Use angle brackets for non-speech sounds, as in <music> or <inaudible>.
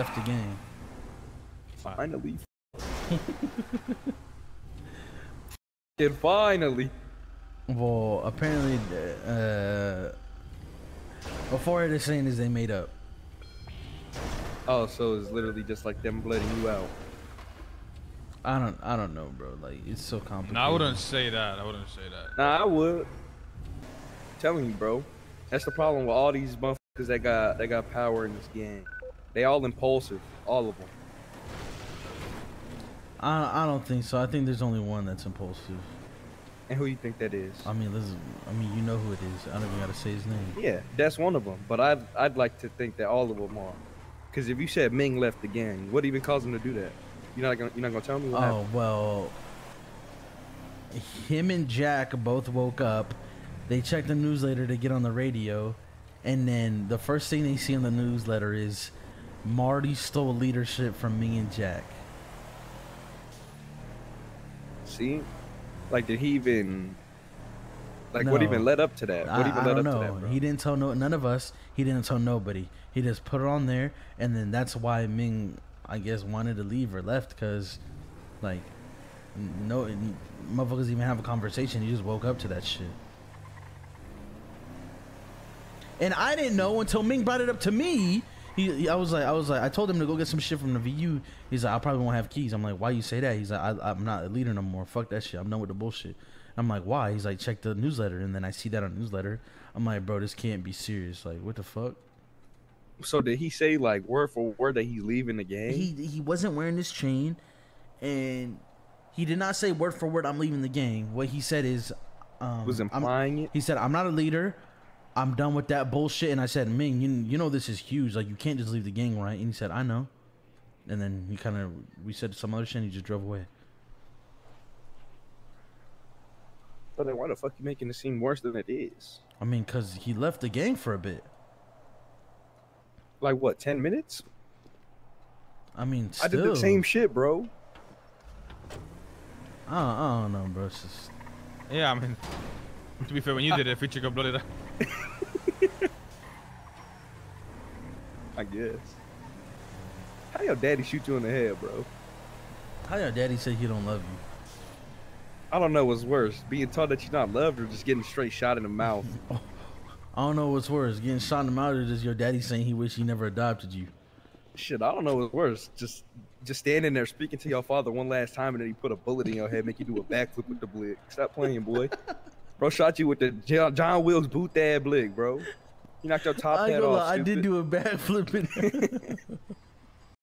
left the game. Finally. <laughs> and finally. Well, apparently, uh, before they're saying is they made up. Oh, so it's literally just like them letting you out. I don't, I don't know, bro. Like it's so complicated. No, I wouldn't say that. I wouldn't say that. Nah, I would. telling you, bro. That's the problem with all these motherfuckers that got that got power in this game. They all impulsive, all of them. I, I don't think so. I think there's only one that's impulsive. And who you think that is? I mean, listen. I mean, you know who it is. I don't even gotta say his name. Yeah, that's one of them. But I'd I'd like to think that all of them are. Because if you said Ming left the gang, what even caused him to do that? You're not gonna you're not gonna tell me what Oh happened? well, him and Jack both woke up. They checked the newsletter to get on the radio, and then the first thing they see on the newsletter is Marty stole leadership from me and Jack. See, like did he even like what even led up to that? What I, even led don't up know. to that, bro? he didn't tell no none of us. He didn't tell nobody. He just put it on there, and then that's why Ming, I guess, wanted to leave or left because, like, no motherfuckers even have a conversation. He just woke up to that shit. And I didn't know until Ming brought it up to me. He, he- I was like, I was like, I told him to go get some shit from the VU. He's like, I probably won't have keys. I'm like, why you say that? He's like, I, I'm not a leader no more. Fuck that shit. I'm done with the bullshit. I'm like, why? He's like, check the newsletter, and then I see that on the newsletter. I'm like, bro, this can't be serious. Like, what the fuck? So did he say like word for word that he's leaving the game? He he wasn't wearing this chain, and he did not say word for word, I'm leaving the gang. What he said is, um, was I'm- implying it. He said, I'm not a leader. I'm done with that bullshit. And I said, Ming, you, you know this is huge. Like, you can't just leave the gang, right? And he said, I know. And then he kind of, we said some other shit and he just drove away. But then why the fuck you making it seem worse than it is? I mean, because he left the gang for a bit. Like what? Ten minutes? I mean, still. I did the same shit, bro. I don't, I don't know, bro. It's just, Yeah, I mean, to be fair, when you did it, Future got blooded. I guess. How your daddy shoot you in the head, bro? how your daddy said he don't love you? I don't know what's worse, being told that you're not loved or just getting straight shot in the mouth. <laughs> Oh, I don't know what's worse, getting shot in the mouth or just your daddy saying he wish he never adopted you. Shit, I don't know what's worse. Just just standing there speaking to your father one last time and then he put a bullet in your head, make you do a backflip with the blick. Stop playing, boy. <laughs> bro shot you with the John, John Wilkes Booth that blick, bro. You knocked your top I, hat off. lie, I did do a backflip in <laughs>